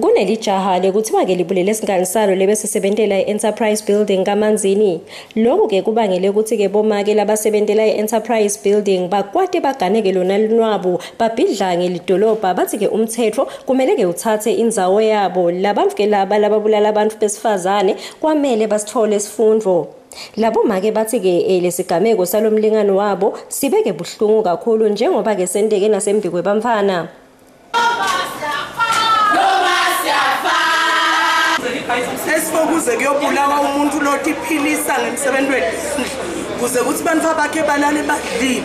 Kuneli jaha lekuthiwa ke libulele esingane salo lebesisebentela e-Enterprise Building kaManzini. Lokhu ke kubangele ukuthi ke bomake labasebentela e-Enterprise Building bakwate baganeke lona linwabo babhidlange lidolobha bathi ke umthetho kumele ke uthathe indzawo yabo labantu ke laba lababulala abantu besifazane kwamele basithole isifundo. Labo make bathi ke eh, lesigameko salomlingano wabo sibeke buhlungu kakhulu njengoba ke senteke nasembi kwebamfana. Esifokuze kuyobulawa umuntu lothi iphilisa ngemsebentweni. Kuze kuthi bantu bakhe balale badlile.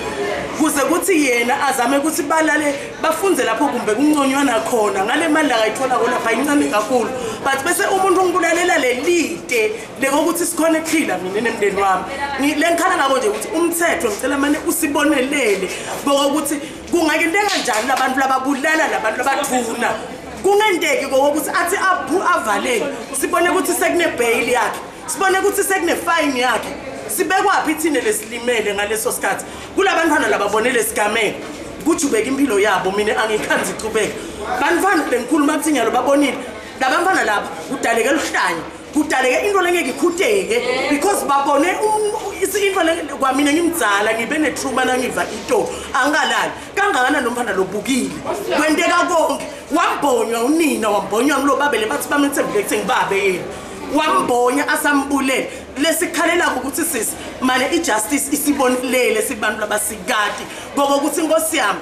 Kuze kuthi yena azame ukuthi balale bafunze lapho kumbe kunconywana khona. Ngale mali lakayitholako lapha incane kakhulu. But bese umuntu ungibulalela lelide lekokuthi sikhona ekuhlila mina nemndeni wami. Le ngikhala ngako nje ukuthi umthetho ngicela mane usibonelele ngokokuthi kungake into enganjani labantu lababulala labantu labathuna kungenteki kokuthi athi aphu avaleke sibone ukuthi sekune-bail yakhe. Sibone ukuthi sekune-fine yakhe. Sibekwaphi thine lesilimele ngaleso sikhathi? Kulabantwana lababonele sigameko kujubeka impilo yabo mina angikhanzi icubeka bantwana lengikhuluma kuthi nyalo babonile. Labantwana laba kudaleke luhlanya kudaleke into lengeke ikhuteke because babone into kwamina ngimdzala ngibe netruma nangiva ito. Angikalali kangakanani lomfana lobukile kwenteka konke. Wambonywa unina wambonywa ngilobabele bathi bamethembile kuthi ngibabe yena wambonya asambulele. Lesikhalelako ukuthi sisi mane i-justice isibonelele sibantu labasikati. Ngokokuthi inkosi yami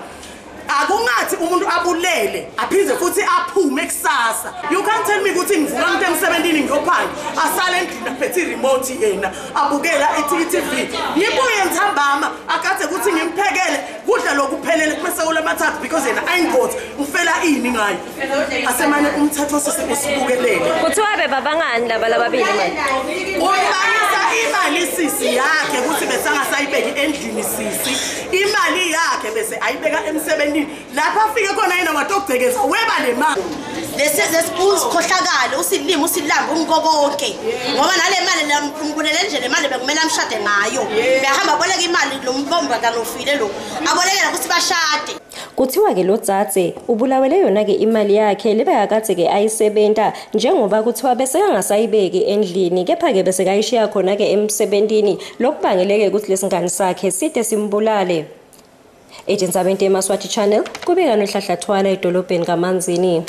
akungathi umuntu abulele aphinde futhi aphume kusasa. You can't tell me ukuthi ngivuka umuntu emsebentini ngiyophanda asale endlini aphethe i-remote yena abukela i-tv ngibuye ngithambama akade ukuthi ngimphekele bese ulamathathu because yena ayingothi ngifela ini ngayo asemane umthetho sisibukelele Kuthiwa bebabangani laba lababili manje. ubalisa imali sisi yakhe ukuthi bese angasayibeki endlini sisi. Imali yakhe bese ayibeka emsebentini. Lapho afike khona yena watogcekeza weba le mali usikhohlakale usilima usilambe umkokonke ngoba nale mali umbulele nje le mali bekumele amshade ngayo. Behamba aboleka imali lo mbombatana ufile lo. Abolekela ukuthi bashade. Kuthiwa ke lo dzadze ubulawele yona ke imali yakhe lebekakade ke ayisebenta njengoba kuthiwa bese yangasayibeki endlini kepha ke bese kayishiya khona ke emsebentini. Lokubangeleke ukuthi lesingane sakhe side simbulale. Agents Abente Maswati Channel kubika nohlahlathwala edolobheni kaManzini.